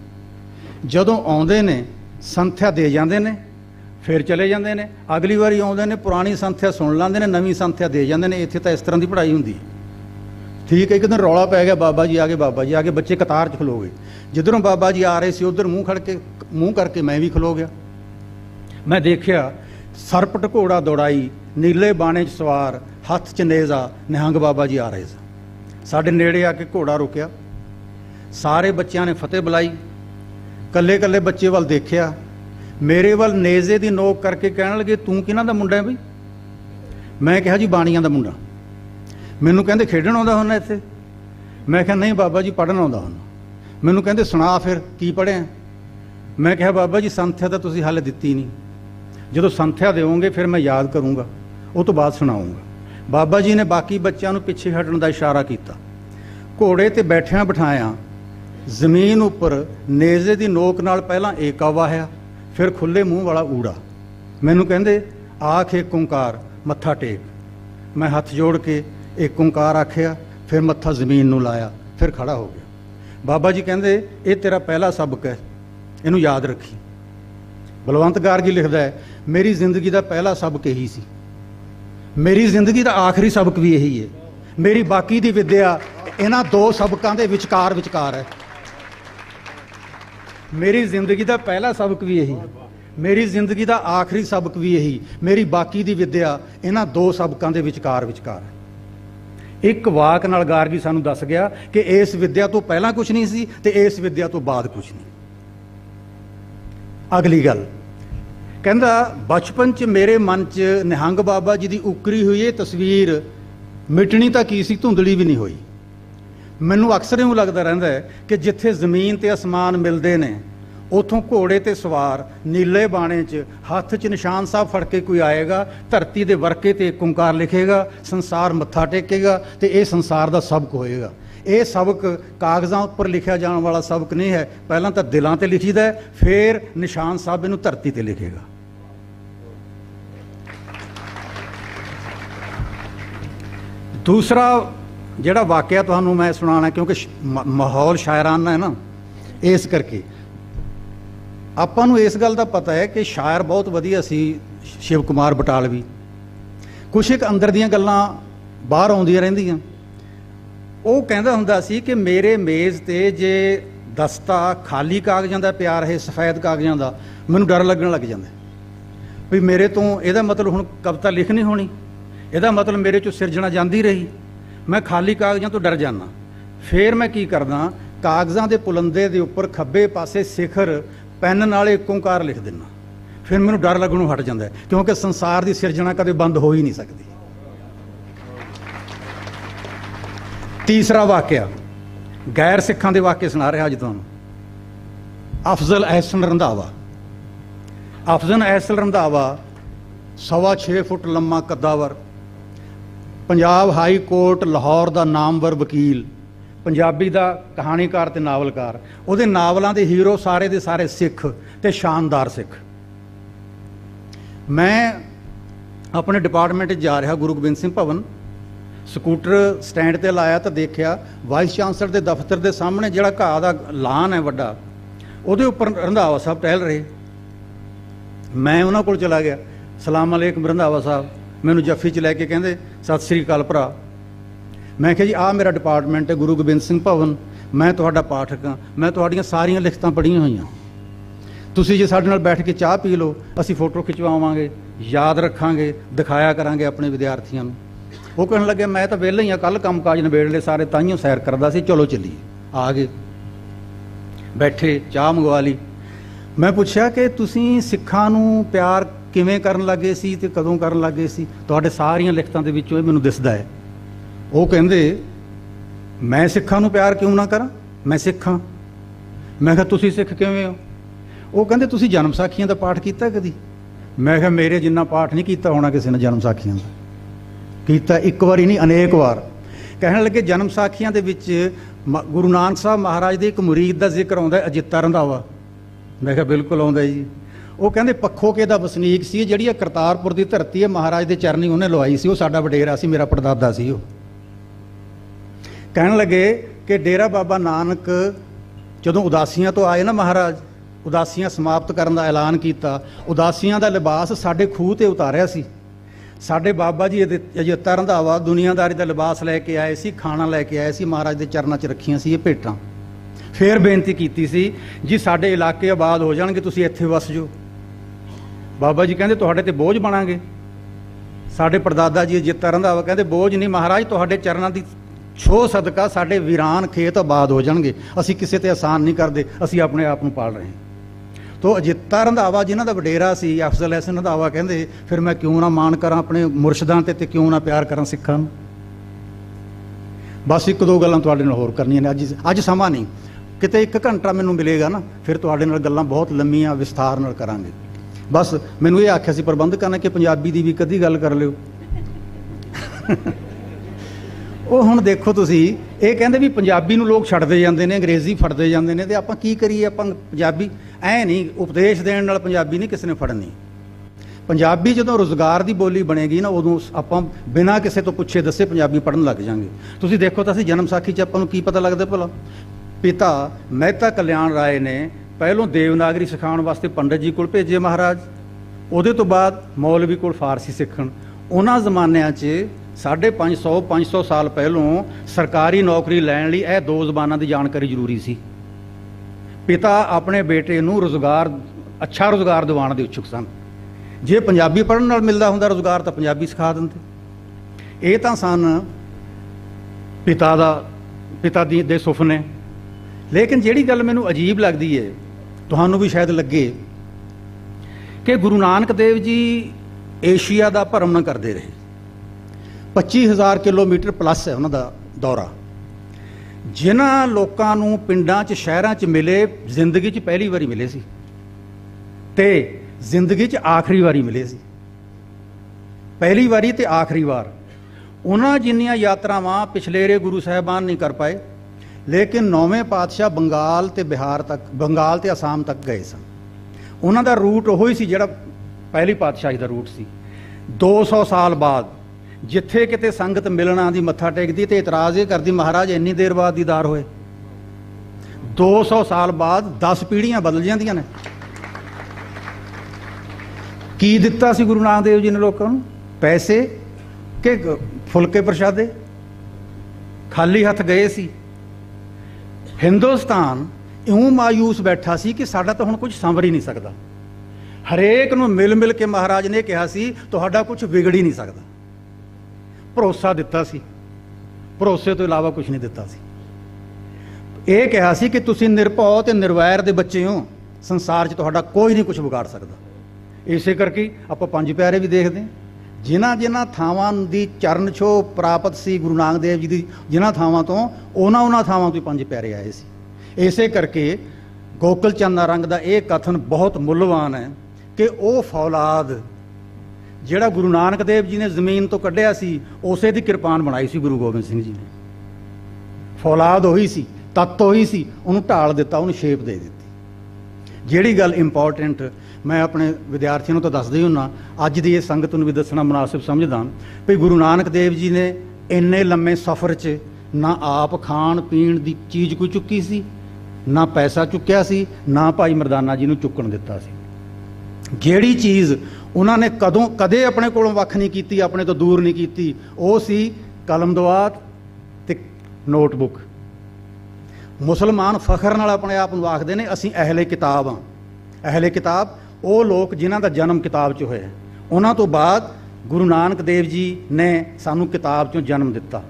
ਜਦੋਂ ਆਉਂਦੇ ਨੇ, ਸੰਥਿਆ ਦੇ ਜਾਂਦੇ ਨੇ, ਫਿਰ ਚਲੇ ਜਾਂਦੇ ਨੇ। ਅਗਲੀ ਵਾਰੀ ਆਉਂਦੇ ਨੇ, ਪੁਰਾਣੀ ਸੰਥਿਆ ਸੁਣ ਲੈਂਦੇ ਨੇ, ਨਵੀਂ ਸੰਥਿਆ ਦੇ ਜਾਂਦੇ ਨੇ। ਇੱਥੇ ਤਾਂ ਇਸ ਤਰ੍ਹਾਂ ਦੀ ਪੜ੍ਹਾਈ ਹੁੰਦੀ ਹੈ। ਠੀਕ ਹੈ, ਇੱਕ ਦਿਨ ਰੌਲਾ ਪੈ ਗਿਆ, ਬਾਬਾ ਜੀ ਆ ਗਏ, ਬਾਬਾ ਜੀ ਆ ਗਏ, ਬੱਚੇ ਕਤਾਰ 'ਚ ਖਲੋ ਗਏ। ਜਿੱਧਰੋਂ ਬਾਬਾ ਜੀ ਆ ਰਹੇ ਸੀ, ਉਧਰ ਮੂੰਹ ਖੜ ਕੇ, ਮੂੰਹ ਕਰਕੇ ਮੈਂ ਵੀ ਖਲੋ ਗਿਆ। ਮੈਂ ਦੇਖਿਆ, ਸਰਪਟ ਘੋੜਾ ਦੌੜਾਈ, ਨੀਲੇ ਬਾਣੇ 'ਚ ਸਵਾਰ, ਹੱਥ 'ਚ ਨੇਜ਼ਾ, ਨਿਹੰਗ ਬਾਬਾ ਜੀ ਆ ਰਹੇ ਸਨ। ਸਾਡੇ ਨੇੜੇ ਆ ਕੇ ਘੋੜਾ ਰੁਕਿਆ। ਸਾਰੇ ਬੱਚਿਆਂ ਨੇ ਫਤਿਹ ਬੁਲਾਈ। ਕੱਲੇ ਕੱਲੇ ਬੱਚੇ ਵੱਲ ਦੇਖਿਆ। ਮੇਰੇ ਵੱਲ ਨੇਜ਼ੇ ਦੀ ਨੋਕ ਕਰਕੇ ਕਹਿਣ ਲੱਗੇ, ਤੂੰ ਕਿਹਨਾਂ ਦਾ ਮੁੰਡਾ ਹੈ ਬਈ? ਮੈਂ ਕਿਹਾ, ਜੀ ਬਾਣੀਆਂ ਦਾ ਮੁੰਡਾ। ਮੈਨੂੰ ਕਹਿੰਦੇ ਖੇਡਣ ਆਉਂਦਾ ਹੁੰਦਾ ਇੱਥੇ? ਮੈਂ ਕਿਹਾ, ਨਹੀਂ ਬਾਬਾ ਜੀ ਪੜਨ ਆਉਂਦਾ ਹੁੰਦਾ। ਮੈਨੂੰ ਕਹਿੰਦੇ, ਸੁਣਾ ਫਿਰ, ਕੀ ਪੜਿਆ ਮੈਂ ਕਿਹਾ, ਬਾਬਾ ਜੀ, ਸੰਥਿਆ ਤਾਂ ਤੁਸੀਂ ਹਾਲੇ ਦਿੱਤੀ ਨਹੀਂ। ਜਦੋਂ ਸੰਥਿਆ ਦੇਵੋਗੇ ਫਿਰ ਮੈਂ ਯਾਦ ਕਰੂੰਗਾ। ਉਹ ਤੋਂ ਬਾਅਦ ਸੁਣਾਉਂਗਾ। ਬਾਬਾ ਜੀ ਨੇ ਬਾਕੀ ਬੱਚਿਆਂ ਨੂੰ ਪਿੱਛੇ ਹਟਣ ਦਾ ਇਸ਼ਾਰਾ ਕੀਤਾ। ਘੋੜੇ ਤੇ ਬੈਠਿਆਂ ਬਿਠਾਇਆ, ਜ਼ਮੀਨ ਉੱਪਰ ਨੇਜ਼ੇ ਦੀ ਨੋਕ ਨਾਲ ਪਹਿਲਾਂ ਏਕਾ ਵਾਹਿਆ, ਫਿਰ ਖੁੱਲੇ ਮੂੰਹ ਵਾਲਾ ਊੜਾ। ਮੈਨੂੰ ਕਹਿੰਦੇ, ਆਖ ਏਕ ਮੱਥਾ ਟੇਕ। ਮੈਂ ਹੱਥ ਜੋੜ ਕੇ ਏਕ ਓੰਕਾਰ ਆਖਿਆ, ਫਿਰ ਮੱਥਾ ਜ਼ਮੀਨ ਨੂੰ ਲਾਇਆ, ਫਿਰ ਖੜਾ ਹੋ ਗਿਆ। ਬਾਬਾ ਜੀ ਕਹਿੰਦੇ, ਇਹ ਤੇਰਾ ਪਹਿਲਾ ਸਬਕ ਹੈ, ਇਹਨੂੰ ਯਾਦ ਰੱਖੀ। ਬਲਵੰਤ ਗਾਰਗੀ ਲਿਖਦਾ ਹੈ, ਮੇਰੀ ਜ਼ਿੰਦਗੀ ਦਾ ਪਹਿਲਾ ਸਬਕ ਇਹੀ ਸੀ। ਮੇਰੀ ਜ਼ਿੰਦਗੀ ਦਾ ਆਖਰੀ ਸਬਕ ਵੀ ਇਹੀ ਹੈ। ਮੇਰੀ ਬਾਕੀ ਦੀ ਵਿਦਿਆ ਇਹਨਾਂ ਦੋ ਸਬਕਾਂ ਦੇ ਵਿਚਕਾਰ ਵਿਚਕਾਰ ਹੈ। ਮੇਰੀ ਜ਼ਿੰਦਗੀ ਦਾ ਪਹਿਲਾ ਸਬਕ ਵੀ ਇਹੀ ਮੇਰੀ ਜ਼ਿੰਦਗੀ ਦਾ ਆਖਰੀ ਸਬਕ ਵੀ ਇਹੀ, ਮੇਰੀ ਬਾਕੀ ਦੀ ਵਿੱਦਿਆ ਇਹਨਾਂ ਦੋ ਸਬਕਾਂ ਦੇ ਵਿਚਕਾਰ ਵਿਚਕਾਰ ਹੈ। ਇੱਕ ਵਾਕ ਨਾਲ ਗਾਰਗੀ ਸਾਨੂੰ ਦੱਸ ਗਿਆ ਕਿ ਇਸ ਵਿੱਦਿਆ ਤੋਂ ਪਹਿਲਾਂ ਕੁਝ ਨਹੀਂ ਸੀ ਤੇ ਇਸ ਵਿੱਦਿਆ ਤੋਂ ਬਾਅਦ ਕੁਝ ਨਹੀਂ। ਅਗਲੀ ਗੱਲ। ਕਹਿੰਦਾ, ਬਚਪਨ 'ਚ ਮੇਰੇ ਮਨ 'ਚ ਨਿਹੰਗ ਬਾਬਾ ਜੀ ਦੀ ਉਕਰੀ ਹੋਈ ਇਹ ਤਸਵੀਰ ਮਿਟਣੀ ਤਾਂ ਕੀ ਸੀ, ਧੁੰਦਲੀ ਵੀ ਨਹੀਂ ਹੋਈ। ਮੈਨੂੰ ਅਕਸਰ ਇਉਂ ਲੱਗਦਾ ਰਹਿੰਦਾ ਹੈ ਕਿ ਜਿੱਥੇ ਜ਼ਮੀਨ ਤੇ ਅਸਮਾਨ ਮਿਲਦੇ ਨੇ ਉਥੋਂ ਘੋੜੇ ਤੇ ਸਵਾਰ, ਨੀਲੇ ਬਾਣੇ 'ਚ ਹੱਥ 'ਚ ਨਿਸ਼ਾਨ ਸਾਹਿਬ ਫੜ ਕੇ ਕੋਈ ਆਏਗਾ, ਧਰਤੀ ਦੇ ਵਰਕੇ ਤੇ ਇੱਕ ਲਿਖੇਗਾ, ਸੰਸਾਰ ਮੱਥਾ ਟੇਕੇਗਾ ਤੇ ਇਹ ਸੰਸਾਰ ਦਾ ਸਬਕ ਹੋਏਗਾ। ਇਹ ਸਬਕ ਕਾਗਜ਼ਾਂ ਉੱਪਰ ਲਿਖਿਆ ਜਾਣ ਵਾਲਾ ਸਬਕ ਨਹੀਂ ਹੈ, ਪਹਿਲਾਂ ਤਾਂ ਦਿਲਾਂ ਤੇ ਲਿਖੀਦਾ ਹੈ, ਫਿਰ ਨਿਸ਼ਾਨ ਸਾਹਿਬ ਇਹਨੂੰ ਧਰਤੀ ਤੇ ਲਿਖੇਗਾ। ਦੂਸਰਾ ਜਿਹੜਾ ਵਾਕਿਆ ਤੁਹਾਨੂੰ ਮੈਂ ਸੁਣਾਉਣਾ, ਕਿਉਂਕਿ ਮਾਹੌਲ ਸ਼ਾਇਰਾਨਾ ਹੈ ਨਾ, ਇਸ ਕਰਕੇ। ਆਪਾਂ ਨੂੰ ਇਸ ਗੱਲ ਦਾ ਪਤਾ ਹੈ ਕਿ ਸ਼ਾਇਰ ਬਹੁਤ ਵਧੀਆ ਸੀ ਸ਼ਿਵ ਕੁਮਾਰ ਬਟਾਲਵੀ। ਕੁਛ ਇੱਕ ਅੰਦਰ ਦੀਆਂ ਗੱਲਾਂ ਬਾਹਰ ਆਉਂਦੀਆਂ ਰਹਿੰਦੀਆਂ। ਉਹ ਕਹਿੰਦਾ ਹੁੰਦਾ ਸੀ ਕਿ ਮੇਰੇ ਮੇਜ਼ ਤੇ ਜੇ ਦਸਤਾ ਖਾਲੀ ਕਾਗਜ਼ਾਂ ਦਾ ਪਿਆ ਰਹੇ ਸਫੈਦ ਕਾਗਜ਼ਾਂ ਦਾ, ਮੈਨੂੰ ਡਰ ਲੱਗਣ ਲੱਗ ਜਾਂਦਾ ਵੀ ਮੇਰੇ ਤੋਂ ਇਹਦਾ ਮਤਲਬ ਹੁਣ ਕਵਿਤਾ ਲਿਖਣੀ ਹੋਣੀ। ਇਹਦਾ ਮਤਲਬ ਮੇਰੇ ਚੋਂ ਸਿਰਜਣਾ ਜਾਂਦੀ ਰਹੀ। ਮੈਂ ਖਾਲੀ ਕਾਗਜ਼ਾਂ ਤੋਂ ਡਰ ਜਾਂਦਾ। ਫੇਰ ਮੈਂ ਕੀ ਕਰਦਾ, ਕਾਗਜ਼ਾਂ ਦੇ ਪੁਲੰਦੇ ਦੇ ਉੱਪਰ ਖੱਬੇ ਪਾਸੇ ਸਿਖਰ ਪੈਨ ਨਾਲ ਇੱਕ ਓਂਕਾਰ ਲਿਖ ਦਿੰਦਾ ਫਿਰ ਮੈਨੂੰ ਡਰ ਲੱਗਣੋਂ ਹਟ ਜਾਂਦਾ ਕਿਉਂਕਿ ਸੰਸਾਰ ਦੀ ਸਿਰਜਣਾ ਕਦੇ ਬੰਦ ਹੋ ਹੀ ਨਹੀਂ ਸਕਦੀ। ਤੀਸਰਾ ਵਾਕਿਆ, ਗੈਰ ਸਿੱਖਾਂ ਦੇ ਵਾਕਿਆ ਸੁਣਾ ਰਿਹਾ ਅੱਜ ਤੁਹਾਨੂੰ। ਅਫਜ਼ਲ ਅਹਿਸਨ ਰੰਧਾਵਾ। ਅਫਜ਼ਲ ਅਹਿਸਨ ਰੰਧਾਵਾ ਸਵਾ 6 ਫੁੱਟ ਲੰਮਾ ਕੱਦਾਵਰ। ਪੰਜਾਬ ਹਾਈ ਕੋਰਟ ਲਾਹੌਰ ਦਾ ਨਾਮਵਰ ਵਕੀਲ। ਪੰਜਾਬੀ ਦਾ ਕਹਾਣੀਕਾਰ ਤੇ ਨਾਵਲਕਾਰ। ਉਹਦੇ ਨਾਵਲਾਂ ਦੇ ਹੀਰੋ ਸਾਰੇ ਦੇ ਸਾਰੇ ਸਿੱਖ ਤੇ ਸ਼ਾਨਦਾਰ ਸਿੱਖ। ਮੈਂ ਆਪਣੇ ਡਿਪਾਰਟਮੈਂਟ 'ਚ ਜਾ ਰਿਹਾ, ਗੁਰੂ ਗੋਬਿੰਦ ਸਿੰਘ ਭਵਨ। ਸਕੂਟਰ ਸਟੈਂਡ ਤੇ ਲਾਇਆ ਤਾਂ ਦੇਖਿਆ ਵਾਈਸ ਚਾਂਸਲਰ ਦੇ ਦਫ਼ਤਰ ਦੇ ਸਾਹਮਣੇ ਜਿਹੜਾ ਘਾਹ ਦਾ ਲਾਨ ਹੈ ਵੱਡਾ, ਉਹਦੇ ਉੱਪਰ ਰੰਧਾਵਾ ਸਾਹਿਬ ਟਹਿਲ ਰਹੇ। ਮੈਂ ਉਹਨਾਂ ਕੋਲ ਚਲਾ ਗਿਆ, ਸਲਾਮ ਅਲੈਕਮ ਰੰਧਾਵਾ ਸਾਹਿਬ। ਮੈਨੂੰ ਜੱਫੀ 'ਚ ਲੈ ਕੇ ਕਹਿੰਦੇ, ਸਤਿ ਸ੍ਰੀ ਅਕਾਲ ਭਰਾ। ਮੈਂ ਕਿਹਾ ਜੀ, ਆਹ ਮੇਰਾ ਡਿਪਾਰਟਮੈਂਟ ਹੈ, ਗੁਰੂ ਗੋਬਿੰਦ ਸਿੰਘ ਭਵਨ। ਮੈਂ ਤੁਹਾਡਾ ਪਾਠਕ ਹਾਂ। ਮੈਂ ਤੁਹਾਡੀਆਂ ਸਾਰੀਆਂ ਲਿਖਤਾਂ ਪੜ੍ਹੀਆਂ ਹੋਈਆਂ। ਤੁਸੀਂ ਜੇ ਸਾਡੇ ਨਾਲ ਬੈਠ ਕੇ ਚਾਹ ਪੀ ਲਓ, ਅਸੀਂ ਫੋਟੋ ਖਿਚਵਾਵਾਂਗੇ, ਯਾਦ ਰੱਖਾਂਗੇ, ਦਿਖਾਇਆ ਕਰਾਂਗੇ ਆਪਣੇ ਵਿਦਿਆਰਥੀਆਂ ਨੂੰ। ਉਹ ਕਹਿਣ ਲੱਗੇ, ਮੈਂ ਤਾਂ ਵਿਹਲਾ ਹੀ ਆ ਕੱਲ ਕੰਮਕਾਜ ਨਿਬੇੜ ਲਏ, ਸਾਰੇ ਤਾਈਓ ਸੈਰ ਕਰਦਾ ਸੀ, ਚਲੋ ਚੱਲੀਏ। ਆ ਗਏ। ਬੈਠੇ, ਚਾਹ ਮੰਗਵਾ ਲਈ। ਮੈਂ ਪੁੱਛਿਆ ਕਿ ਤੁਸੀਂ ਸਿੱਖਾਂ ਨੂੰ ਪਿਆਰ ਕਿਵੇਂ ਕਰਨ ਲੱਗੇ ਸੀ ਤੇ ਕਦੋਂ ਕਰਨ ਲੱਗੇ ਸੀ? ਤੁਹਾਡੇ ਸਾਰੀਆਂ ਲਿਖਤਾਂ ਦੇ ਵਿੱਚੋਂ ਇਹ ਮੈਨੂੰ ਦਿਸਦਾ ਹੈ। ਉਹ ਕਹਿੰਦੇ, ਮੈਂ ਸਿੱਖਾਂ ਨੂੰ ਪਿਆਰ ਕਿਉਂ ਨਾ ਕਰਾਂ? ਮੈਂ ਸਿੱਖਾਂ। ਮੈਂ ਕਿਹਾ, ਤੁਸੀਂ ਸਿੱਖ ਕਿਵੇਂ ਹੋ? ਉਹ ਕਹਿੰਦੇ, ਤੁਸੀਂ ਜਨਮ ਸਾਖੀਆਂ ਦਾ ਪਾਠ ਕੀਤਾ ਕਦੀ? ਮੈਂ ਕਿਹਾ, ਮੇਰੇ ਜਿੰਨਾ ਪਾਠ ਨਹੀਂ ਕੀਤਾ ਹੋਣਾ ਕਿਸੇ ਨੇ ਜਨਮ ਸਾਖੀਆਂ ਦਾ। ਕੀਤਾ ਇੱਕ ਵਾਰੀ ਨਹੀਂ, ਅਨੇਕ ਵਾਰ। ਕਹਿਣ ਲੱਗੇ, ਜਨਮ ਸਾਖੀਆਂ ਦੇ ਵਿੱਚ ਮ- ਗੁਰੂ ਨਾਨਕ ਸਾਹਿਬ ਮਹਾਰਾਜ ਦੇ ਇੱਕ ਮੁਰੀਦ ਦਾ ਜ਼ਿਕਰ ਆਉਂਦਾ ਅਜਿੱਤਾ ਰੰਧਾਵਾ। ਮੈਂ ਕਿਹਾ, ਬਿਲਕੁਲ ਆਉਂਦਾ ਜੀ। ਉਹ ਕਹਿੰਦੇ ਪੱਖੋਕੇ ਦਾ ਵਸਨੀਕ ਸੀ, ਜਿਹੜੀ ਇਹ ਕਰਤਾਰਪੁਰ ਦੀ ਧਰਤੀ ਹੈ, ਮਹਾਰਾਜ ਦੇ ਚਰਨੀ ਉਹਨੇ ਲਵਾਈ ਸੀ, ਉਹ ਸਾਡਾ ਵਡੇਰਾ ਸੀ, ਮੇਰਾ ਪੜਦਾਦਾ ਸੀ ਉਹ। ਕਹਿਣ ਲੱਗੇ ਕਿ ਡੇਰਾ ਬਾਬਾ ਨਾਨਕ ਜਦੋਂ ਉਦਾਸੀਆਂ ਤੋਂ ਆਏ ਨਾ ਮਹਾਰਾਜ, ਉਦਾਸੀਆਂ ਸਮਾਪਤ ਕਰਨ ਦਾ ਐਲਾਨ ਕੀਤਾ, ਉਦਾਸੀਆਂ ਦਾ ਲਿਬਾਸ ਸਾਡੇ ਖੂਹ ਤੇ ਉਤਾਰਿਆ ਸੀ। ਸਾਡੇ ਬਾਬਾ ਜੀ ਅਜਿੱਤਾ ਰੰਧਾਵਾ ਦੁਨੀਆਦਾਰੀ ਦਾ ਲਿਬਾਸ ਲੈ ਕੇ ਆਏ ਸੀ, ਖਾਣਾ ਲੈ ਕੇ ਆਏ ਸੀ, ਮਹਾਰਾਜ ਦੇ ਚਰਨਾਂ 'ਚ ਰੱਖੀਆਂ ਸੀ ਇਹ ਭੇਟਾਂ। ਫੇਰ ਬੇਨਤੀ ਕੀਤੀ ਸੀ, ਜੀ, ਸਾਡੇ ਇਲਾਕੇ ਆਬਾਦ ਹੋ ਜਾਣਗੇ, ਤੁਸੀਂ ਇੱਥੇ ਵਸ ਜਾਓ। ਬਾਬਾ ਜੀ ਕਹਿੰਦੇ, ਤੁਹਾਡੇ ਤੇ ਬੋਝ ਬਣਾਂਗੇ। ਸਾਡੇ ਪਰਦਾਦਾ ਜੀ ਅਜਿੱਤਾ ਰੰਧਾਵਾ ਕਹਿੰਦੇ, ਬੋਝ ਨਹੀਂ ਮਹਾਰਾਜ, ਤੁਹਾਡੇ ਚਰਨਾਂ ਦੀ ਛੋ ਸਦਕਾ ਸਾਡੇ ਵੀਰਾਨ ਖੇਤ ਆਬਾਦ ਹੋ ਜਾਣਗੇ। ਅਸੀਂ ਕਿਸੇ ਤੇ ਆਸਾਨ ਨਹੀਂ ਕਰਦੇ, ਅਸੀਂ ਆਪਣੇ ਆਪ ਨੂੰ ਪਾਲ ਰਹੇ ਹਾਂ। ਤੋ ਅਜਿੱਤਾ ਰੰਧਾਵਾ ਜਿਨ੍ਹਾਂ ਦਾ ਵਡੇਰਾ ਸੀ, ਅਫਜ਼ਲ ਹਸਨ ਰੰਧਾਵਾ ਕਹਿੰਦੇ, ਫਿਰ ਮੈਂ ਕਿਉਂ ਨਾ ਮਾਣ ਕਰਾਂ ਆਪਣੇ ਮੁਰਸ਼ਿਦਾਂ ਤੇ ਤੇ ਕਿਉਂ ਨਾ ਪਿਆਰ ਕਰਾਂ ਸਿੱਖਾਂ ਨੂੰ? ਬਸ ਇੱਕ ਦੋ ਗੱਲਾਂ ਤੁਹਾਡੇ ਨਾਲ ਹੋਰ ਕਰਨੀਆਂ ਨੇ। ਅੱਜ ਅੱਜ ਸਮਾਂ ਨਹੀਂ। ਕਿਤੇ ਇੱਕ ਘੰਟਾ ਮੈਨੂੰ ਮਿਲੇਗਾ ਨਾ, ਫਿਰ ਤੁਹਾਡੇ ਨਾਲ ਗੱਲਾਂ ਬਹੁਤ ਲੰਮੀਆਂ ਵਿਸਥਾਰ ਨਾਲ ਕਰਾਂਗੇ। ਬਸ ਮੈਨੂੰ ਇਹ ਆਖਿਆ ਸੀ ਪ੍ਰਬੰਧਕਾਂ ਨੇ ਕਿ ਪੰਜਾਬੀ ਦੀ ਵੀ ਕਦੀ ਗੱਲ ਕਰ ਲਿਓ। ਉਹ ਹੁਣ ਦੇਖੋ ਤੁਸੀਂ, ਇਹ ਕਹਿੰਦੇ ਵੀ ਪੰਜਾਬੀ ਨੂੰ ਲੋਕ ਛੱਡਦੇ ਜਾਂਦੇ ਨੇ, ਅੰਗਰੇਜ਼ੀ ਫੜਦੇ ਜਾਂਦੇ ਨੇ, ਤੇ ਆਪਾਂ ਕੀ ਕਰੀਏ ਆਪਾਂ ਪੰਜਾਬੀ? ਐ ਨਹੀਂ, ਉਪਦੇਸ਼ ਦੇਣ ਨਾਲ ਪੰਜਾਬੀ ਨਹੀਂ ਕਿਸੇ ਨੇ ਫੜਨੀ। ਪੰਜਾਬੀ ਜਦੋਂ ਰੋਜ਼ਗਾਰ ਦੀ ਬੋਲੀ ਬਣੇਗੀ ਨਾ, ਉਦੋਂ ਆਪਾਂ ਬਿਨਾਂ ਕਿਸੇ ਤੋਂ ਪੁੱਛੇ ਦੱਸੇ ਪੰਜਾਬੀ ਪੜਨ ਲੱਗ ਜਾਾਂਗੇ। ਤੁਸੀਂ ਦੇਖੋ ਤਾਂ ਅਸੀਂ ਜਨਮ ਸਾਖੀ 'ਚ ਆਪਾਂ ਨੂੰ ਕੀ ਪਤਾ ਲੱਗਦਾ ਭਲਾ? ਪਿਤਾ ਮਹਿਤਾ ਕਲਿਆਣ ਰਾਏ ਨੇ ਪਹਿਲੋਂ ਦੇਵਨਾਗਰੀ ਸਿਖਾਉਣ ਵਾਸਤੇ ਪੰਡਤ ਜੀ ਕੋਲ ਭੇਜੇ ਮਹਾਰਾਜ। ਉਹਦੇ ਤੋਂ ਬਾਅਦ ਮੌਲਵੀ ਕੋਲ ਫਾਰਸੀ ਸਿੱਖਣ। ਉਹਨਾਂ ਜ਼ਮਾਨਿਆਂ 'ਚ 550 500 ਸਾਲ ਪਹਿਲੋਂ ਸਰਕਾਰੀ ਨੌਕਰੀ ਲੈਣ ਲਈ ਇਹ ਦੋ ਜ਼ਬਾਨਾਂ ਦੀ ਜਾਣਕਾਰੀ ਜ਼ਰੂਰੀ ਸੀ। ਪਿਤਾ ਆਪਣੇ ਬੇਟੇ ਨੂੰ ਰੋਜ਼ਗਾਰ, ਅੱਛਾ ਰੋਜ਼ਗਾਰ ਦਿਵਾਉਣ ਦੇ ਇੱਛੁਕ ਸਨ। ਜੇ ਪੰਜਾਬੀ ਪੜ੍ਹਨ ਨਾਲ ਮਿਲਦਾ ਹੁੰਦਾ ਰੋਜ਼ਗਾਰ ਤਾਂ ਪੰਜਾਬੀ ਸਿਖਾ ਦਿੰਦੇ। ਇਹ ਤਾਂ ਸਨ ਪਿਤਾ ਦਾ, ਪਿਤਾ ਦੀ, ਦੇ ਸੁਪਨੇ ਲੇਕਿਨ ਜਿਹੜੀ ਗੱਲ ਮੈਨੂੰ ਅਜੀਬ ਲੱਗਦੀ ਹੈ ਤੁਹਾਨੂੰ ਵੀ ਸ਼ਾਇਦ ਲੱਗੇ, ਕਿ ਗੁਰੂ ਨਾਨਕ ਦੇਵ ਜੀ ਏਸ਼ੀਆ ਦਾ ਭਰਮਣ ਕਰਦੇ ਰਹੇ। 25000 ਕਿਲੋਮੀਟਰ ਪਲੱਸ ਹੈ ਉਹਨਾਂ ਦਾ ਦੌਰਾ। ਜਿਨ੍ਹਾਂ ਲੋਕਾਂ ਨੂੰ ਪਿੰਡਾਂ 'ਚ, ਸ਼ਹਿਰਾਂ 'ਚ ਮਿਲੇ, ਜ਼ਿੰਦਗੀ 'ਚ ਪਹਿਲੀ ਵਾਰੀ ਮਿਲੇ ਸੀ ਤੇ ਜ਼ਿੰਦਗੀ 'ਚ ਆਖਰੀ ਵਾਰੀ ਮਿਲੇ ਸੀ। ਪਹਿਲੀ ਵਾਰੀ ਤੇ ਆਖਰੀ ਵਾਰ। ਉਹਨਾਂ ਜਿੰਨੀਆਂ ਯਾਤਰਾਵਾਂ ਪਿਛਲੇਰੇ ਗੁਰੂ ਸਾਹਿਬਾਨ ਨਹੀਂ ਕਰ ਪਾਏ, ਲੇਕਿਨ ਨੌਵੇਂ ਪਾਤਸ਼ਾਹ ਬੰਗਾਲ ਤੇ ਬਿਹਾਰ ਤੱਕ, ਬੰਗਾਲ ਤੇ ਅਸਾਮ ਤੱਕ ਗਏ ਸਨ। ਉਹਨਾਂ ਦਾ ਰੂਟ ਉਹੀ ਸੀ ਜਿਹੜਾ ਪਹਿਲੀ ਪਾਤਸ਼ਾਹੀ ਦਾ ਰੂਟ ਸੀ। 200 ਸਾਲ ਬਾਅਦ ਜਿੱਥੇ ਕਿਤੇ ਸੰਗਤ ਮਿਲਣਾ ਦੀ ਮੱਥਾ ਟੇਕਦੀ ਤੇ ਇਤਰਾਜ਼ ਇਹ ਕਰਦੀ, ਮਹਾਰਾਜ ਇੰਨੀ ਦੇਰ ਬਾਅਦ ਦੀਦਾਰ ਹੋਏ। 200 ਸਾਲ ਬਾਅਦ 10 ਪੀੜ੍ਹੀਆਂ ਬਦਲ ਜਾਂਦੀਆਂ ਨੇ। ਕੀ ਦਿੱਤਾ ਸੀ ਗੁਰੂ ਨਾਨਕ ਦੇਵ ਜੀ ਨੇ ਲੋਕਾਂ ਨੂੰ? ਪੈਸੇ ਕਿ ਫੁਲਕੇ ਪ੍ਰਸ਼ਾਦੇ? ਖਾਲੀ ਹੱਥ ਗਏ ਸੀ। ਹਿੰਦੁਸਤਾਨ ਇਉਂ ਮਾਯੂਸ ਬੈਠਾ ਸੀ ਕਿ ਸਾਡਾ ਤਾਂ ਹੁਣ ਕੁਝ ਸੰਵਰ ਹੀ ਨਹੀਂ ਸਕਦਾ। ਹਰੇਕ ਨੂੰ ਮਿਲ ਮਿਲ ਕੇ ਮਹਾਰਾਜ ਨੇ ਕਿਹਾ ਸੀ, ਤੁਹਾਡਾ ਕੁਝ ਵਿਗੜ ਹੀ ਨਹੀਂ ਸਕਦਾ। ਭਰੋਸਾ ਦਿੱਤਾ ਸੀ। ਭਰੋਸੇ ਤੋਂ ਇਲਾਵਾ ਕੁਝ ਨਹੀਂ ਦਿੱਤਾ ਸੀ। ਇਹ ਕਿਹਾ ਸੀ ਕਿ ਤੁਸੀਂ ਨਿਰਭਉ ਤੇ ਨਿਰਵੈਰ ਦੇ ਬੱਚੇ ਹੋ। ਸੰਸਾਰ 'ਚ ਤੁਹਾਡਾ ਕੋਈ ਨਹੀਂ ਕੁਝ ਵਿਗਾੜ ਸਕਦਾ। ਇਸੇ ਕਰਕੇ ਆਪਾਂ ਪੰਜ ਪਿਆਰੇ ਵੀ ਦੇਖਦੇ ਹਾਂ। ਜਿਨ੍ਹਾਂ ਜਿਨ੍ਹਾਂ ਥਾਵਾਂ ਦੀ ਚਰਨ ਛੋ ਪ੍ਰਾਪਤ ਸੀ ਗੁਰੂ ਨਾਨਕ ਦੇਵ ਜੀ ਦੀ, ਜਿਨ੍ਹਾਂ ਥਾਵਾਂ ਤੋਂ ਉਹਨਾਂ ਉਹਨਾਂ ਥਾਵਾਂ ਤੋਂ ਹੀ ਪੰਜ ਪਿਆਰੇ ਆਏ ਸੀ। ਇਸੇ ਕਰਕੇ ਗੋਕਲ ਚੰਨਾ ਰੰਗ ਦਾ ਇਹ ਕਥਨ ਬਹੁਤ ਮੁੱਲਵਾਨ ਹੈ ਕਿ ਉਹ ਫੌਲਾਦ ਜਿਹੜਾ ਗੁਰੂ ਨਾਨਕ ਦੇਵ ਜੀ ਨੇ ਜ਼ਮੀਨ ਤੋਂ ਕੱਢਿਆ ਸੀ, ਉਸੇ ਦੀ ਕਿਰਪਾਨ ਬਣਾਈ ਸੀ ਗੁਰੂ ਗੋਬਿੰਦ ਸਿੰਘ ਜੀ ਨੇ। ਫੌਲਾਦ ਉਹੀ ਸੀ, ਤੱਤ ਉਹੀ ਸੀ, ਉਹਨੂੰ ਢਾਲ ਦਿੱਤਾ, ਉਹਨੂੰ ਸ਼ੇਪ ਦੇ ਦਿੱਤੀ। ਜਿਹੜੀ ਗੱਲ ਇੰਪੋਰਟੈਂਟ ਮੈਂ ਆਪਣੇ ਵਿਦਿਆਰਥੀਆਂ ਨੂੰ ਤਾਂ ਦੱਸਦਾ ਹੀ ਹੁੰਨਾ, ਅੱਜ ਦੀ ਇਹ ਸੰਗਤ ਨੂੰ ਵੀ ਦੱਸਣਾ ਮੁਨਾਸਿਬ ਸਮਝਦਾ ਵੀ ਗੁਰੂ ਨਾਨਕ ਦੇਵ ਜੀ ਨੇ ਇੰਨੇ ਲੰਮੇ ਸਫ਼ਰ 'ਚ ਨਾ ਆਪ ਖਾਣ ਪੀਣ ਦੀ ਚੀਜ਼ ਕੋਈ ਚੁੱਕੀ ਸੀ, ਨਾ ਪੈਸਾ ਚੁੱਕਿਆ ਸੀ, ਨਾ ਭਾਈ ਮਰਦਾਨਾ ਜੀ ਨੂੰ ਚੁੱਕਣ ਦਿੱਤਾ ਸੀ। ਜਿਹੜੀ ਚੀਜ਼ ਉਹਨਾਂ ਨੇ ਕਦੋਂ, ਕਦੇ ਆਪਣੇ ਕੋਲੋਂ ਵੱਖ ਨਹੀਂ ਕੀਤੀ, ਆਪਣੇ ਤੋਂ ਦੂਰ ਨਹੀਂ ਕੀਤੀ। ਉਹ ਸੀ ਕਲਮ ਦਵਾਤ ਤੇ ਨੋਟਬੁੱਕ। ਮੁਸਲਮਾਨ ਫਖਰ ਨਾਲ ਆਪਣੇ ਆਪ ਨੂੰ ਆਖਦੇ ਨੇ, ਅਸੀਂ ਅਹਲੇ ਕਿਤਾਬ ਹਾਂ ਅਹਲੇ ਕਿਤਾਬ, ਉਹ ਲੋਕ ਜਿਨ੍ਹਾਂ ਦਾ ਜਨਮ ਕਿਤਾਬ 'ਚ ਹੋਇਆ। ਉਹਨਾਂ ਤੋਂ ਬਾਅਦ ਗੁਰੂ ਨਾਨਕ ਦੇਵ ਜੀ ਨੇ ਸਾਨੂੰ ਕਿਤਾਬ 'ਚੋਂ ਜਨਮ ਦਿੱਤਾ।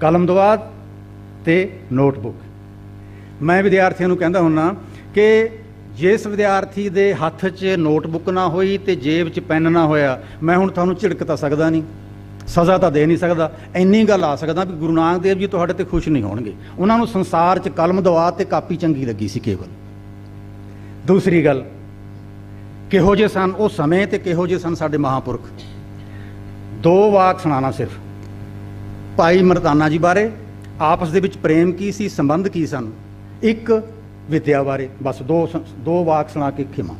ਕਲਮ ਦਵਾਤ ਤੇ ਨੋਟਬੁੱਕ। ਮੈਂ ਵਿਦਿਆਰਥੀਆਂ ਨੂੰ ਕਹਿੰਦਾ ਹੁੰਨਾ ਕਿ ਜਿਸ ਵਿਦਿਆਰਥੀ ਦੇ ਹੱਥ 'ਚ ਨੋਟਬੁੱਕ ਨਾ ਹੋਈ ਤੇ ਜੇਬ 'ਚ ਪੈਨ ਨਾ ਹੋਇਆ, ਮੈਂ ਹੁਣ ਤੁਹਾਨੂੰ ਝਿੜਕ ਤਾਂ ਸਕਦਾ ਨਹੀਂ। ਸਜ਼ਾ ਤਾਂ ਦੇ ਨਹੀਂ ਸਕਦਾ। ਇੰਨੀ ਗੱਲ ਆ ਸਕਦਾ ਵੀ ਗੁਰੂ ਨਾਨਕ ਦੇਵ ਜੀ ਤੁਹਾਡੇ ਤੇ ਖੁਸ਼ ਨਹੀਂ ਹੋਣਗੇ। ਉਹਨਾਂ ਨੂੰ ਸੰਸਾਰ 'ਚ ਕਲਮ ਦਵਾ ਤੇ ਕਾਪੀ ਚੰਗੀ ਲੱਗੀ ਸੀ ਕੇਵਲ। ਦੂਸਰੀ ਗੱਲ, ਕਿਹੋ ਜਿਹੇ ਸਨ ਉਹ ਸਮੇਂ ਤੇ ਕਿਹੋ ਜਿਹੇ ਸਨ ਸਾਡੇ ਮਹਾਪੁਰਖ? ਦੋ ਵਾਕ ਸੁਣਾਣਾ ਸਿਰਫ। ਭਾਈ ਮਰਦਾਨਾ ਜੀ ਬਾਰੇ, ਆਪਸ ਦੇ ਵਿੱਚ ਪ੍ਰੇਮ ਕੀ ਸੀ, ਸੰਬੰਧ ਕੀ ਸਨ? ਇੱਕ ਵਿਦਿਆ ਬਾਰੇ। ਬਸ ਦੋ ਦੋ ਵਾਕ ਸੁਣਾ ਕੇ ਖਿਮਾ।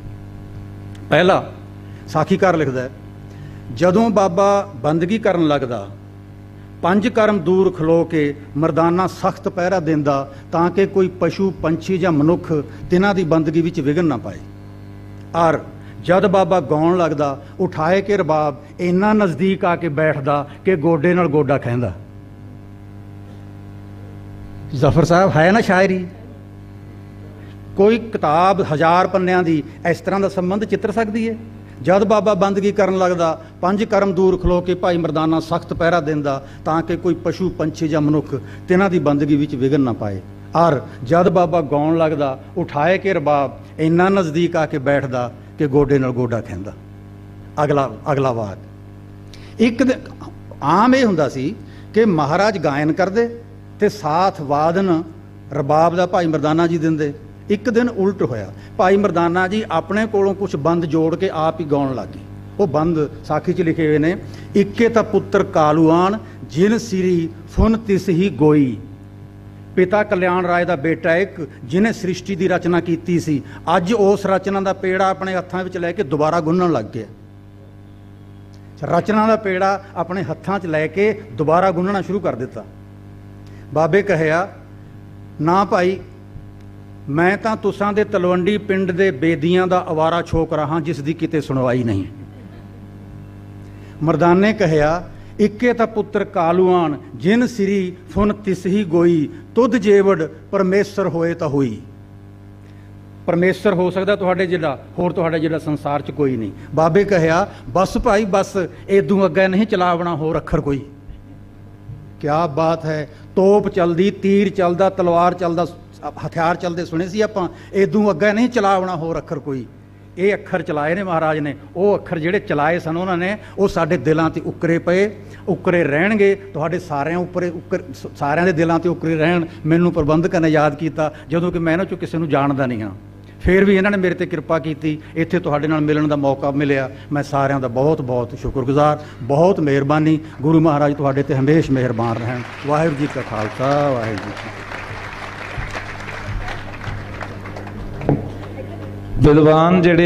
ਪਹਿਲਾ ਸਾਖੀਕਾਰ ਲਿਖਦਾ ਜਦੋਂ ਬਾਬਾ ਬੰਦਗੀ ਕਰਨ ਲੱਗਦਾ, ਪੰਜ ਕਰਮ ਦੂਰ ਖਲੋ ਕੇ ਮਰਦਾਨਾ ਸਖਤ ਪਹਿਰਾ ਦਿੰਦਾ, ਤਾਂ ਕਿ ਕੋਈ ਪਸ਼ੂ, ਪੰਛੀ ਜਾਂ ਮਨੁੱਖ ਤਿਨਾਂ ਦੀ ਬੰਦਗੀ ਵਿੱਚ ਵਿਘਨ ਨਾ ਪਾਏ। ਔਰ ਜਦ ਬਾਬਾ ਗਾਉਣ ਲੱਗਦਾ, ਉਠਾਏ ਕੇ ਰਬਾਬ, ਇੰਨਾ ਨਜ਼ਦੀਕ ਆ ਕੇ ਬੈਠਦਾ ਕਿ ਗੋਡੇ ਨਾਲ ਗੋਡਾ ਖਹਿੰਦਾ। ਜ਼ਫਰ ਸਾਹਿਬ, ਹੈ ਨਾ ਸ਼ਾਇਰੀ? ਕੋਈ ਕਿਤਾਬ ਹਜ਼ਾਰ ਪੰਨਿਆਂ ਦੀ ਇਸ ਤਰ੍ਹਾਂ ਦਾ ਸੰਬੰਧ ਚਿੱਤਰ ਸਕਦੀ ਹੈ ਜਦ ਬਾਬਾ ਬੰਦਗੀ ਕਰਨ ਲੱਗਦਾ, ਪੰਜ ਕਰਮ ਦੂਰ ਖਲੋ ਕੇ ਭਾਈ ਮਰਦਾਨਾ ਸਖਤ ਪਹਿਰਾ ਦਿੰਦਾ, ਤਾਂ ਕਿ ਕੋਈ ਪਸ਼ੂ ਪੰਛੀ ਜਾਂ ਮਨੁੱਖ ਤਿਨਾਂ ਦੀ ਬੰਦਗੀ ਵਿੱਚ ਵਿਘਨ ਨਾ ਪਾਏ। ਔਰ ਜਦ ਬਾਬਾ ਗਾਉਣ ਲੱਗਦਾ, ਉਠਾਏ ਕੇ ਰਬਾਬ, ਇੰਨਾ ਨਜ਼ਦੀਕ ਆ ਕੇ ਬੈਠਦਾ ਕਿ ਗੋਡੇ ਨਾਲ ਗੋਡਾ ਖੈਂਦਾ ਅਗਲਾ ਅਗਲਾ ਵਾਕ। ਇੱਕ ਦਿਨ, ਆਮ ਇਹ ਹੁੰਦਾ ਸੀ ਕਿ ਮਹਾਰਾਜ ਗਾਇਨ ਕਰਦੇ ਤੇ ਸਾਥ ਵਾਦਨ ਰਬਾਬ ਦਾ ਭਾਈ ਮਰਦਾਨਾ ਜੀ ਦਿੰਦੇ। ਇੱਕ ਦਿਨ ਉਲਟ ਹੋਇਆ। ਭਾਈ ਮਰਦਾਨਾ ਜੀ ਆਪਣੇ ਕੋਲੋਂ ਕੁਝ ਬੰਦ ਜੋੜ ਕੇ ਆਪ ਹੀ ਗਾਉਣ ਲੱਗੇ ਉਹ ਬੰਦ ਸਾਖੀ 'ਚ ਲਿਖੇ ਹੋਏ ਨੇ, ਇੱਕੇ ਤਾਂ ਪੁੱਤਰ ਕਾਲੂਆਨ ਜਿਨ ਸਿਰੀ ਫੁਨ ਤਿਸ ਹੀ ਗੋਈ। ਪਿਤਾ ਕਲਿਆਣ ਰਾਏ ਦਾ ਬੇਟਾ ਇੱਕ, ਜਿਨੇ ਸ੍ਰਿਸ਼ਟੀ ਦੀ ਰਚਨਾ ਕੀਤੀ ਸੀ। ਅੱਜ ਉਸ ਰਚਨਾ ਦਾ ਪੇੜਾ ਆਪਣੇ ਹੱਥਾਂ ਵਿੱਚ ਲੈ ਕੇ ਦੁਬਾਰਾ ਗੁੰਨਣ ਲੱਗ ਗਿਆ। ਰਚਨਾ ਦਾ ਪੇੜਾ ਆਪਣੇ ਹੱਥਾਂ 'ਚ ਲੈ ਕੇ ਦੁਬਾਰਾ ਗੁੰਨਣਾ ਸ਼ੁਰੂ ਕਰ ਦਿੱਤਾ। ਬਾਬੇ ਕਹਿਆ, ਨਾ ਭਾਈ ਮੈਂ ਤਾਂ ਤੁਸਾਂ ਦੇ ਤਲਵੰਡੀ ਪਿੰਡ ਦੇ ਬੇਦੀਆਂ ਦਾ ਅਵਾਰਾ ਛੋਕ ਰਹਾ ਜਿਸ ਦੀ ਕਿਤੇ ਸੁਣਵਾਈ ਨਹੀਂ। ਮਰਦਾਨੇ ਕਹਿਆ, ਇੱਕੇ ਤਾਂ ਪੁੱਤਰ ਕਾਲੂਆਨ, ਜਿਨ ਸ੍ਰੀ ਫੁਨ ਤਿਸਹੀ ਗੋਈ, ਤੁਧ ਜੇਵੜ ਪਰਮੇਸ਼ਰ ਹੋਏ ਤਾਂ ਹੋਈ। ਪਰਮੇਸ਼ਰ ਹੋ ਸਕਦਾ ਤੁਹਾਡੇ ਜਿਹੜਾ ਹੋਰ ਤੁਹਾਡੇ ਜਿਹੜਾ ਸੰਸਾਰ 'ਚ ਕੋਈ ਨਹੀਂ। ਬਾਬੇ ਕਹਿਆ, ਬਸ ਭਾਈ, ਬਸ, ਏਦੂ ਅੱਗੇ ਨਹੀਂ ਚਲਾਵਣਾ, ਹੋਰ ਅੱਖਰ ਕੋਈ। ਕਿਆ ਬਾਤ ਹੈ, ਤੋਪ ਚਲਦੀ, ਤੀਰ ਚੱਲਦਾ, ਤਲਵਾਰ ਚੱਲਦਾ ਹਥਿਆਰ ਚੱਲਦੇ ਸੁਣੇ ਸੀ ਆਪਾਂ, ਏਦੂ ਅੱਗੇ ਨਹੀਂ ਚਲਾਵਣਾ ਹੋਰ ਅੱਖਰ ਕੋਈ। ਇਹ ਅੱਖਰ ਚਲਾਏ ਨੇ ਮਹਾਰਾਜ ਨੇ। ਉਹ ਅੱਖਰ ਜਿਹੜੇ ਚਲਾਏ ਸਨ ਉਹਨਾਂ ਨੇ, ਉਹ ਸਾਡੇ ਦਿਲਾਂ ਤੇ ਉਕਰੇ ਪਏ, ਉਕਰੇ ਰਹਿਣਗੇ। ਤੁਹਾਡੇ ਸਾਰਿਆਂ ਉੱਪਰ ਉਕਰ ਸਾਰਿਆਂ ਦੇ ਦਿਲਾਂ ਤੇ ਉਕਰੇ ਰਹਿਣ, ਮੈਨੂੰ ਪ੍ਰਬੰਧਕਾਂ ਨੇ ਯਾਦ ਕੀਤਾ, ਜਦੋਂ ਕਿ ਮੈਂ ਇਹਨਾਂ ਚੋਂ ਕਿਸੇ ਨੂੰ ਜਾਣਦਾ ਨਹੀਂ ਹਾਂ। ਫਿਰ ਵੀ ਇਹਨਾਂ ਨੇ ਮੇਰੇ ਤੇ ਕਿਰਪਾ ਕੀਤੀ, ਇੱਥੇ ਤੁਹਾਡੇ ਨਾਲ ਮਿਲਣ ਦਾ ਮੌਕਾ ਮਿਲਿਆ। ਮੈਂ ਸਾਰਿਆਂ ਦਾ ਬਹੁਤ ਬਹੁਤ ਸ਼ੁਕਰਗੁਜ਼ਾਰ, ਬਹੁਤ ਮਿਹਰਬਾਨੀ। ਗੁਰੂ ਮਹਾਰਾਜ ਤੁਹਾਡੇ ਤੇ ਹਮੇਸ਼ ਮਿਹਰਬਾਨ ਰਹਿਣ। ਵਾਹਿਗੁਰੂ ਜੀ ਕਾ ਖਾਲਸਾ, ਵਾਹਿਗੁਰੂ ਜੀ ਵਿਦਵਾਨ ਜਿਹੜੇ